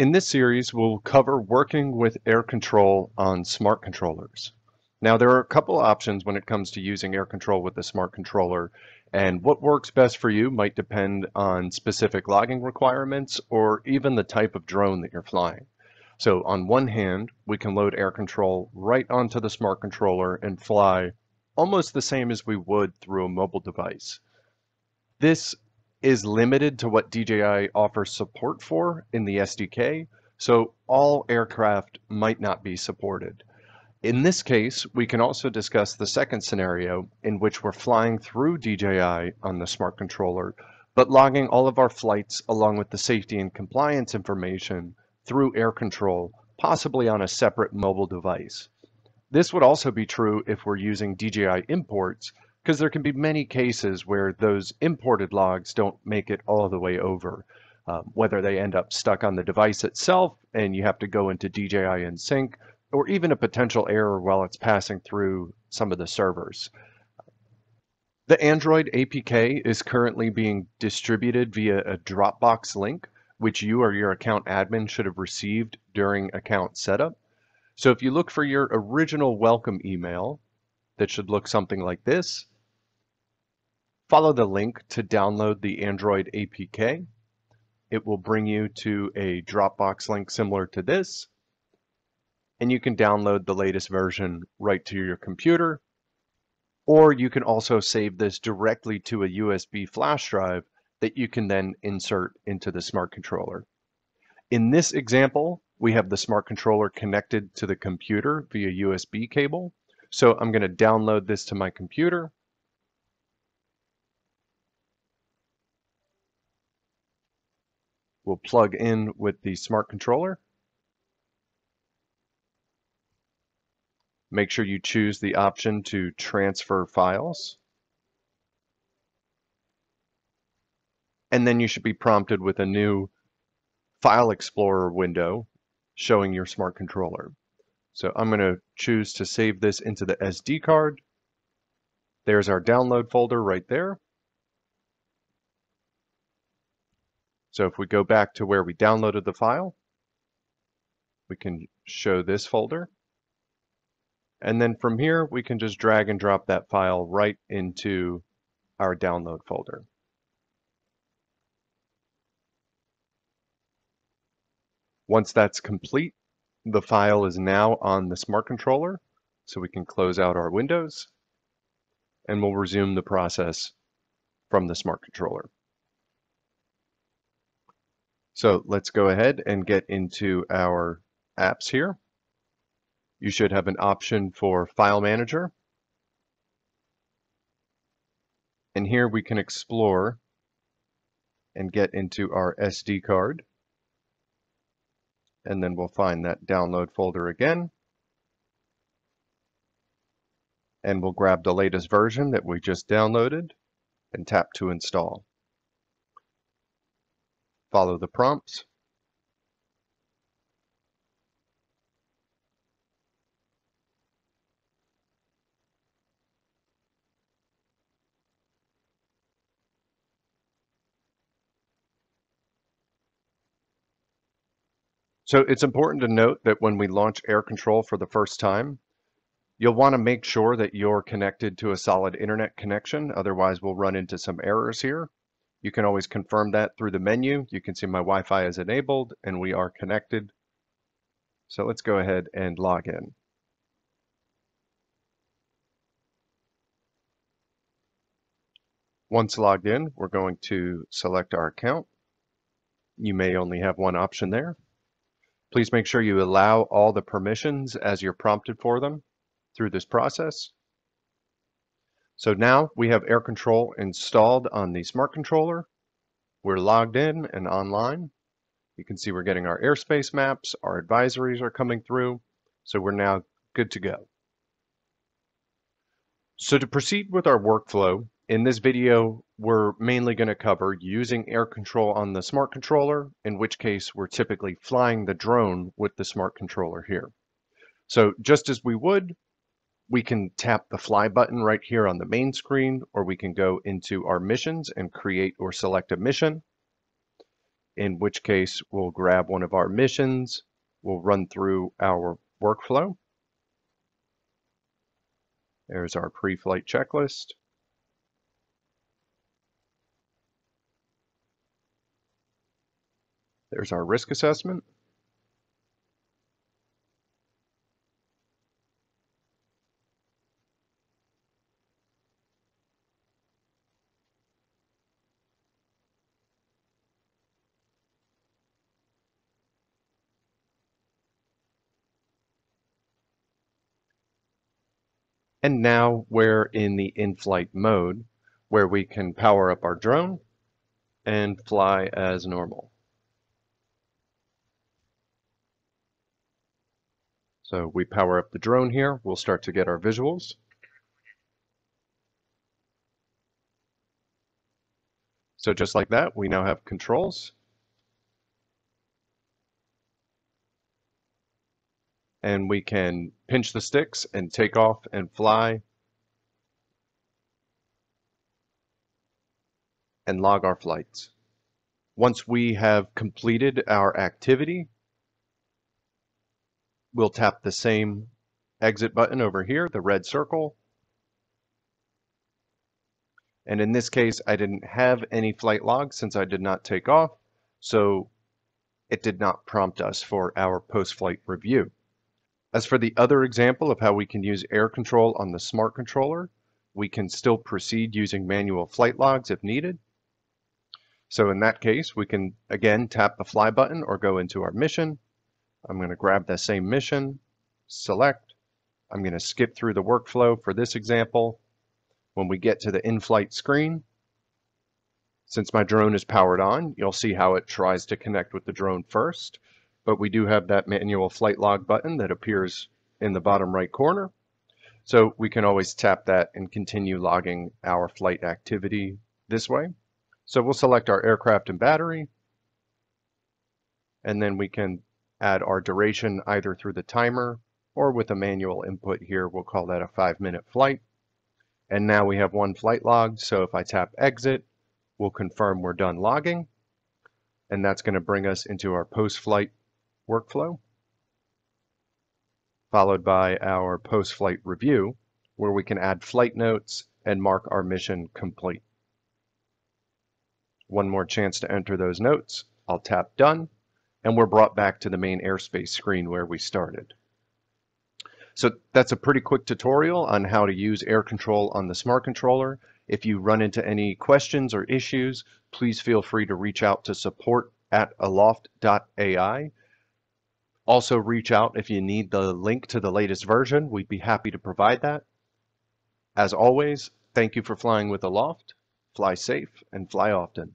In this series, we'll cover working with air control on smart controllers. Now, there are a couple options when it comes to using air control with a smart controller, and what works best for you might depend on specific logging requirements or even the type of drone that you're flying. So on one hand, we can load air control right onto the smart controller and fly almost the same as we would through a mobile device. This is limited to what DJI offers support for in the SDK, so all aircraft might not be supported. In this case, we can also discuss the second scenario in which we're flying through DJI on the smart controller, but logging all of our flights along with the safety and compliance information through air control, possibly on a separate mobile device. This would also be true if we're using DJI imports, because there can be many cases where those imported logs don't make it all the way over. Um, whether they end up stuck on the device itself and you have to go into DJI and sync, or even a potential error while it's passing through some of the servers. The Android APK is currently being distributed via a Dropbox link which you or your account admin should have received during account setup. So if you look for your original welcome email, that should look something like this, follow the link to download the Android APK. It will bring you to a Dropbox link similar to this, and you can download the latest version right to your computer, or you can also save this directly to a USB flash drive that you can then insert into the smart controller. In this example, we have the smart controller connected to the computer via USB cable. So I'm going to download this to my computer. We'll plug in with the smart controller. Make sure you choose the option to transfer files. and then you should be prompted with a new File Explorer window showing your smart controller. So I'm going to choose to save this into the SD card. There's our download folder right there. So if we go back to where we downloaded the file, we can show this folder. And then from here, we can just drag and drop that file right into our download folder. Once that's complete, the file is now on the smart controller, so we can close out our windows, and we'll resume the process from the smart controller. So let's go ahead and get into our apps here. You should have an option for File Manager. And here we can explore and get into our SD card and then we'll find that download folder again. And we'll grab the latest version that we just downloaded and tap to install. Follow the prompts. So it's important to note that when we launch air control for the first time, you'll want to make sure that you're connected to a solid internet connection. Otherwise, we'll run into some errors here. You can always confirm that through the menu. You can see my Wi-Fi is enabled and we are connected. So let's go ahead and log in. Once logged in, we're going to select our account. You may only have one option there. Please make sure you allow all the permissions as you're prompted for them through this process. So now we have air control installed on the smart controller. We're logged in and online. You can see we're getting our airspace maps, our advisories are coming through, so we're now good to go. So to proceed with our workflow, in this video, we're mainly going to cover using air control on the smart controller, in which case we're typically flying the drone with the smart controller here. So just as we would, we can tap the fly button right here on the main screen, or we can go into our missions and create or select a mission. in which case we'll grab one of our missions, we'll run through our workflow. There's our pre-flight checklist. There's our risk assessment. And now we're in the in-flight mode where we can power up our drone and fly as normal. So we power up the drone here, we'll start to get our visuals. So just like that, we now have controls. and we can pinch the sticks and take off and fly and log our flights. Once we have completed our activity, we'll tap the same exit button over here, the red circle. And in this case, I didn't have any flight logs since I did not take off, so it did not prompt us for our post-flight review. As for the other example of how we can use air control on the smart controller, we can still proceed using manual flight logs if needed. So in that case, we can again tap the fly button or go into our mission. I'm going to grab that same mission, select. I'm going to skip through the workflow for this example. When we get to the in-flight screen, since my drone is powered on, you'll see how it tries to connect with the drone first but we do have that manual flight log button that appears in the bottom right corner. So we can always tap that and continue logging our flight activity this way. So we'll select our aircraft and battery, and then we can add our duration either through the timer or with a manual input here, we'll call that a five minute flight. And now we have one flight logged, so if I tap exit, we'll confirm we're done logging, and that's gonna bring us into our post-flight workflow, followed by our post-flight review, where we can add flight notes and mark our mission complete. One more chance to enter those notes. I'll tap done, and we're brought back to the main airspace screen where we started. So that's a pretty quick tutorial on how to use air control on the smart controller. If you run into any questions or issues, please feel free to reach out to support at aloft.ai also reach out if you need the link to the latest version. We'd be happy to provide that. As always, thank you for flying with Aloft. Fly safe and fly often.